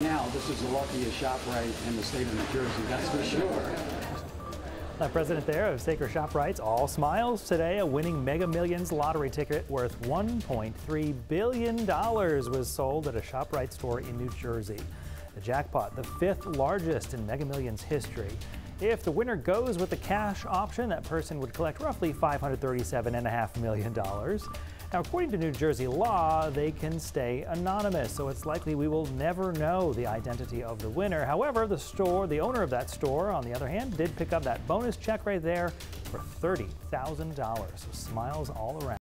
Now, this is the luckiest ShopRite in the state of New Jersey, that's for sure. The president there of Saker ShopRites, all smiles today. A winning Mega Millions lottery ticket worth $1.3 billion was sold at a ShopRite store in New Jersey. The jackpot, the fifth largest in Mega Millions history. If the winner goes with the cash option, that person would collect roughly $537.5 million. Now, according to New Jersey law, they can stay anonymous, so it's likely we will never know the identity of the winner. However, the store, the owner of that store, on the other hand, did pick up that bonus check right there for $30,000. So smiles all around.